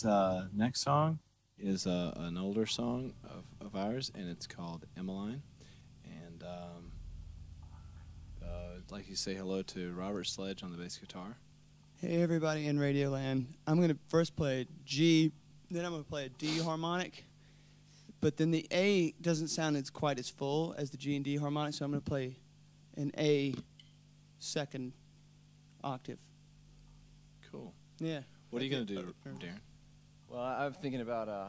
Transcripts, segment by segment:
This uh, next song is uh, an older song of, of ours, and it's called Emaline. And um, uh, I'd like you to say hello to Robert Sledge on the bass guitar. Hey everybody in Radioland. I'm gonna first play G, then I'm gonna play a D harmonic, but then the A doesn't sound as quite as full as the G and D harmonic, so I'm gonna play an A second octave. Cool. Yeah. What are you going to do, Darren? Well, I- I'm thinking about, uh,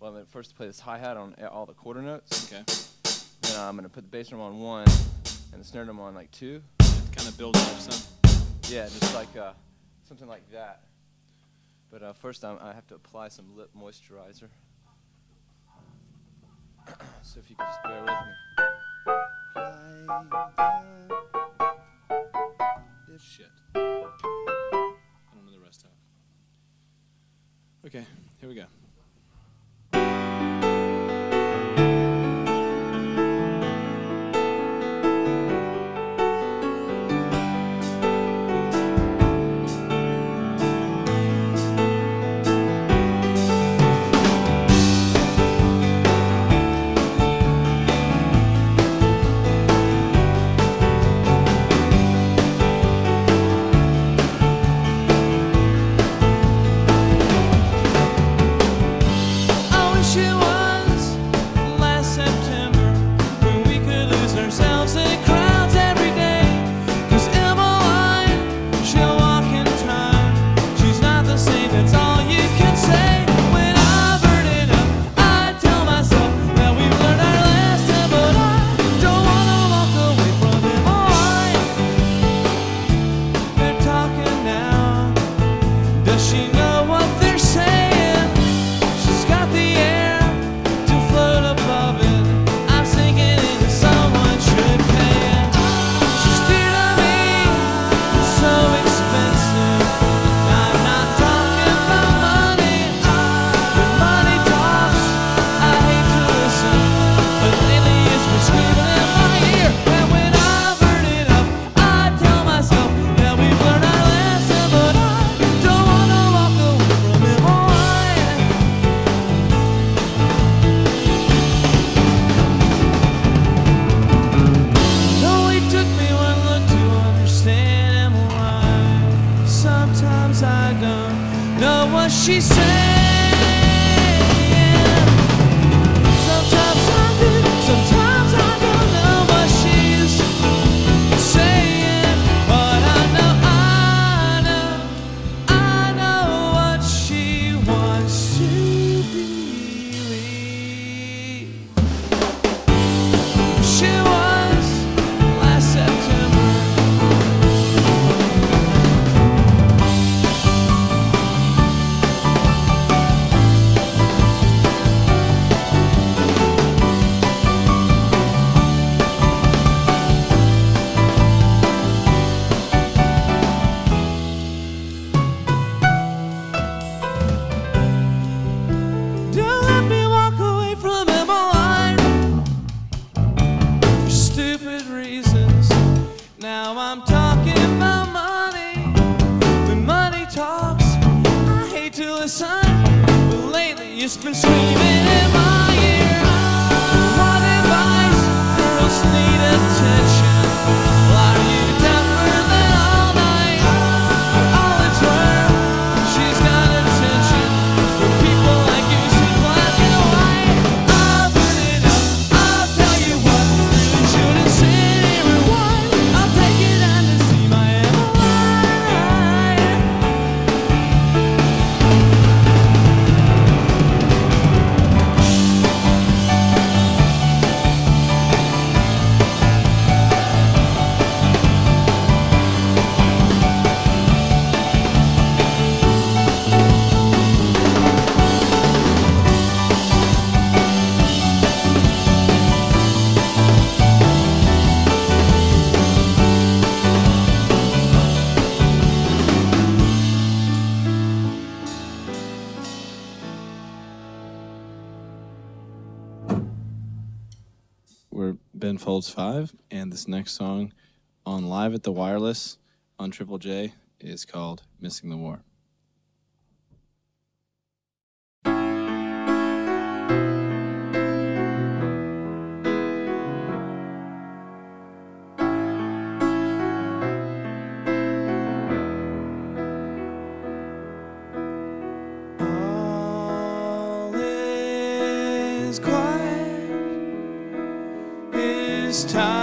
well, I'm gonna first play this hi-hat on all the quarter notes. Okay. Then I'm going to put the bass drum on one and the snare drum on like two. Kind of build up some. Yeah, just like uh, something like that. But uh, first I'm, I have to apply some lip moisturizer. so if you could just bear with me. Shit. Okay, here we go. Ben 5, and this next song on Live at the Wireless on Triple J is called Missing the War. this time.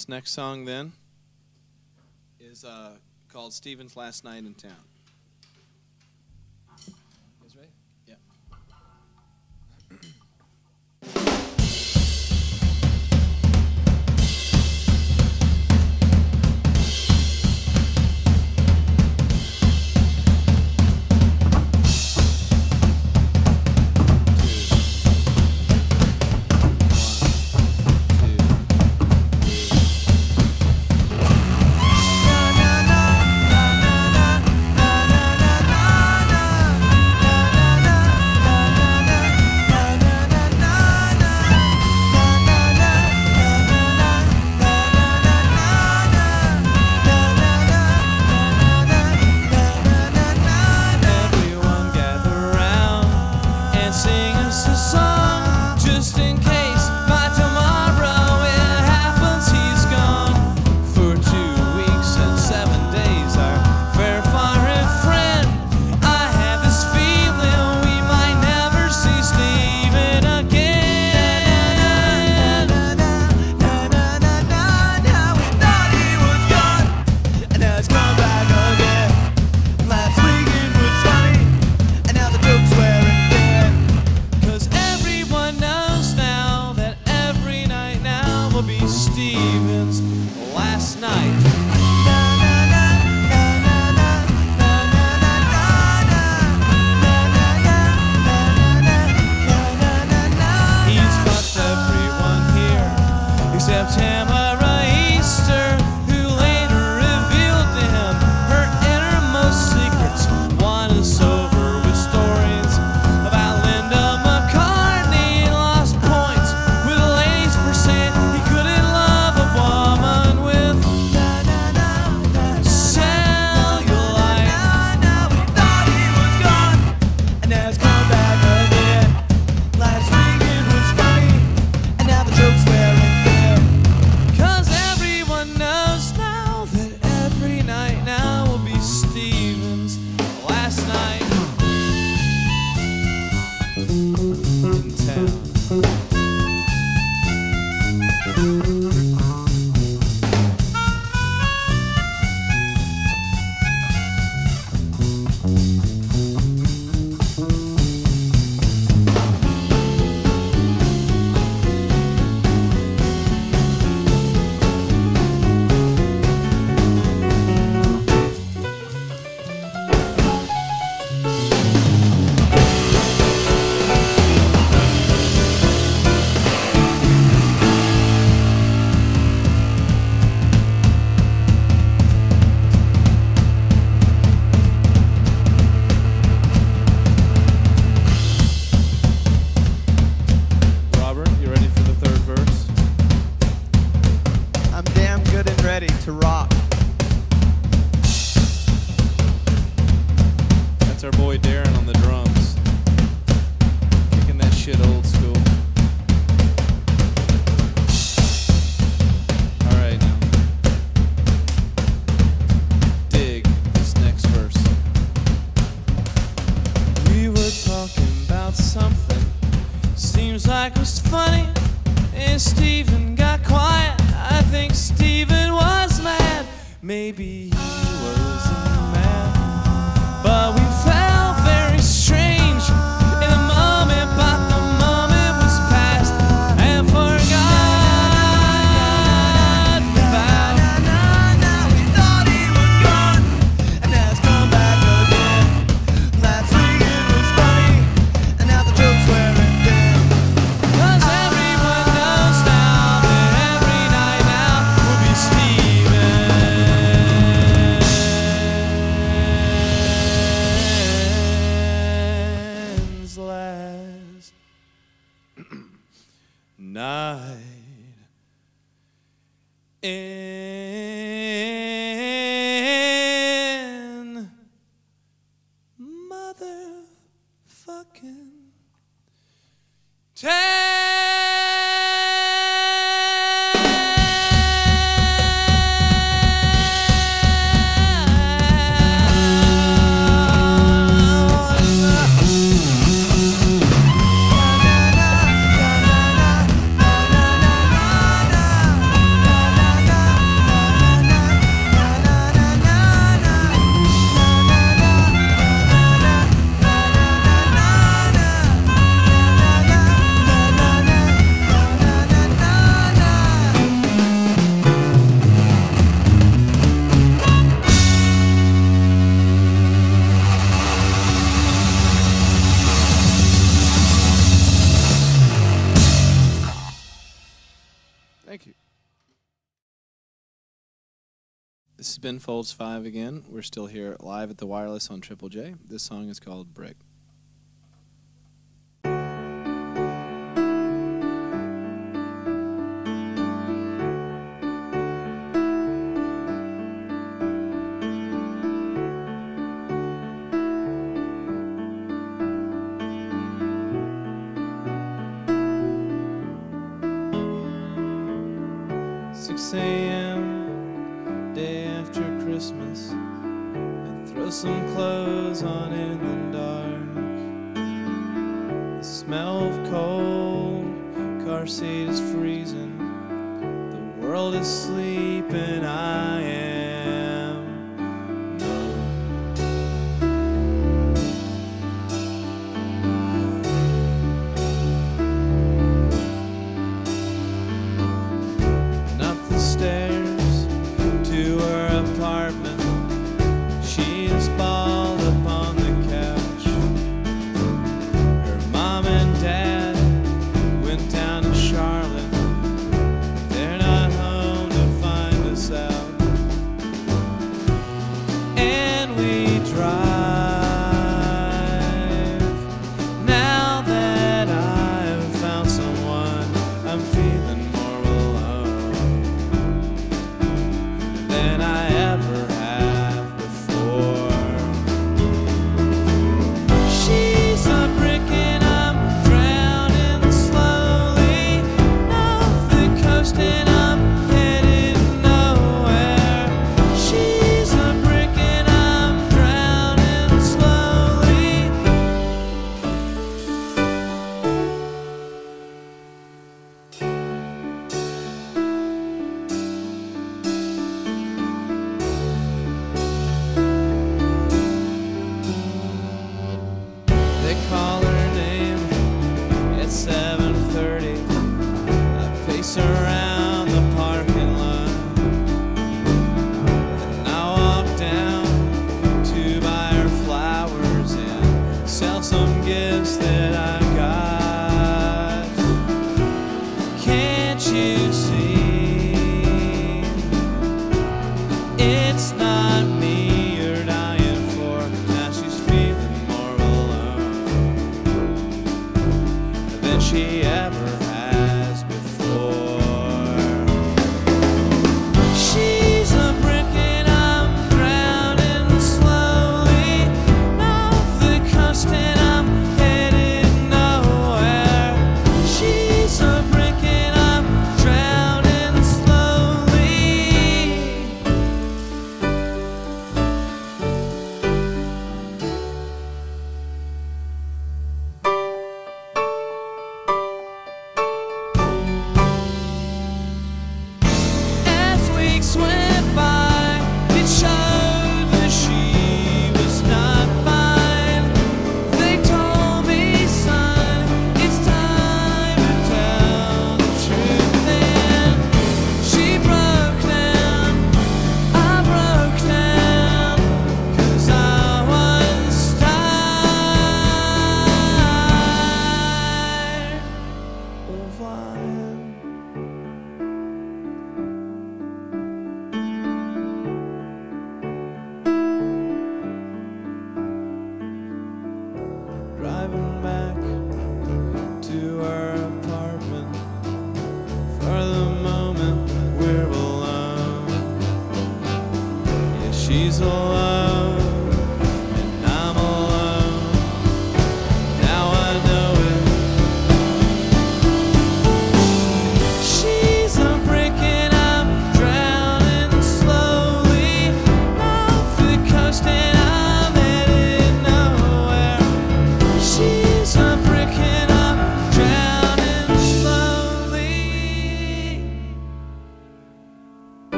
This next song, then, is uh, called Steven's Last Night in Town. Is right? Yeah. still Take Folds 5 again. We're still here live at the Wireless on Triple J. This song is called Brick. apartment.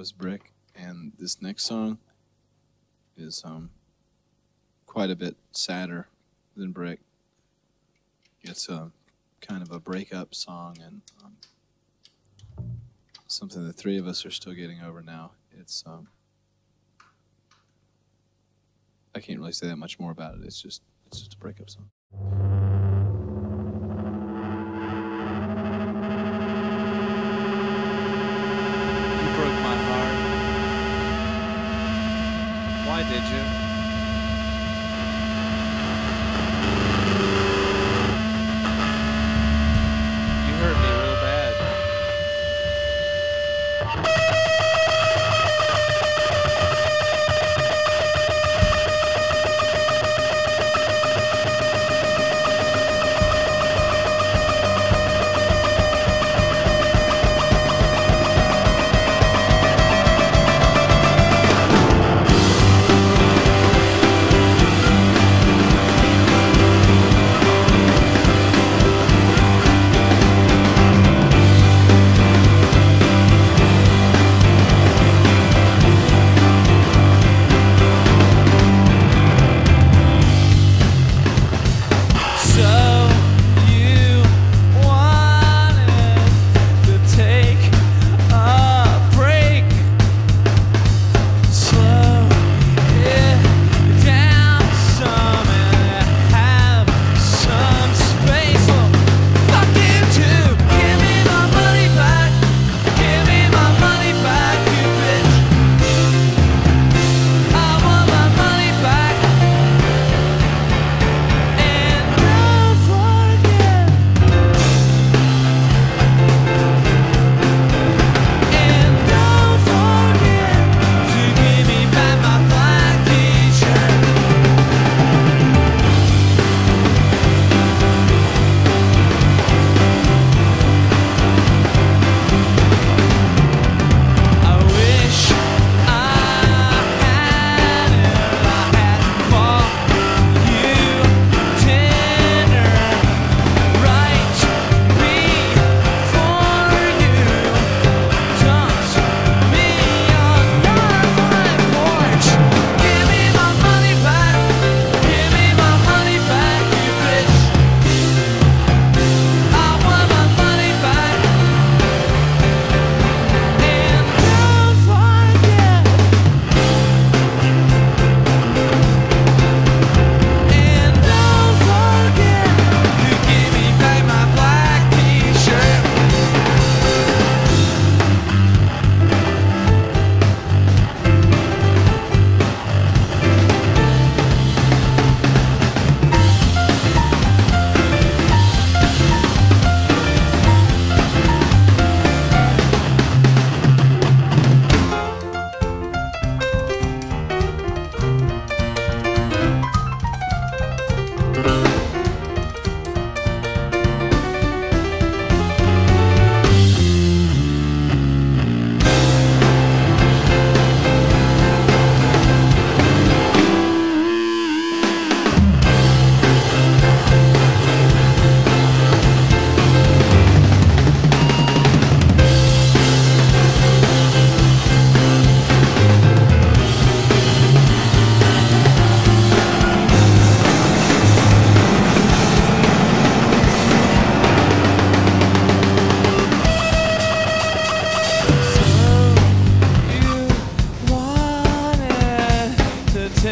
Was Brick, and this next song is um quite a bit sadder than Brick. It's a kind of a breakup song and um, something the three of us are still getting over now. It's um I can't really say that much more about it. It's just it's just a breakup song. Did you?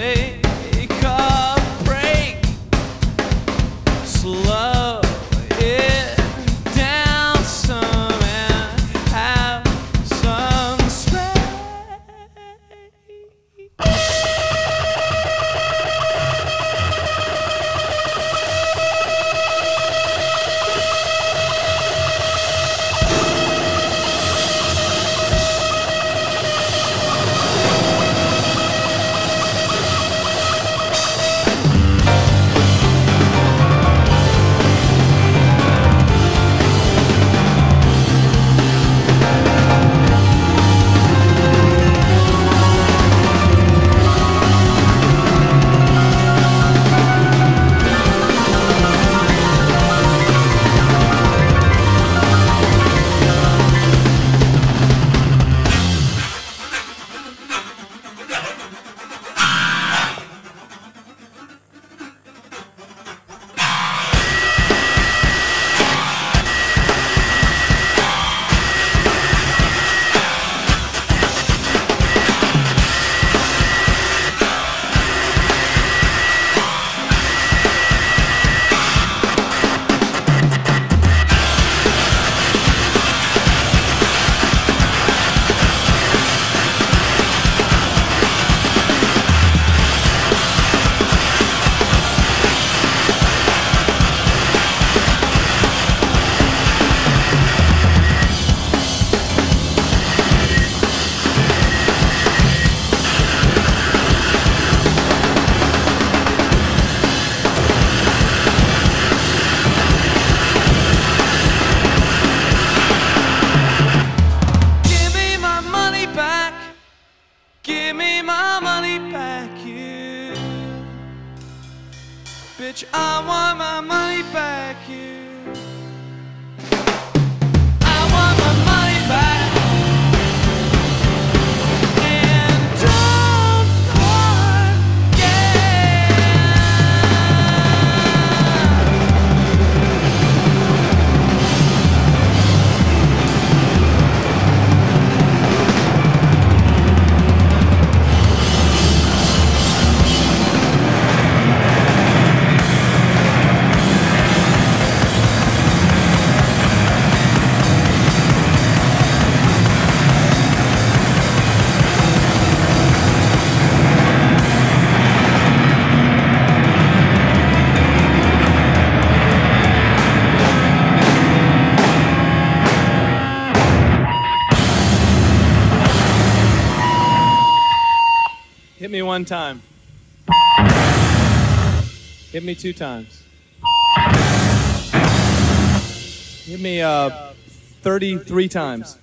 away. Give me my money back, you. Bitch, I want my money back, you. Hit me one time. Hit me two times. Hit me uh, 33 times.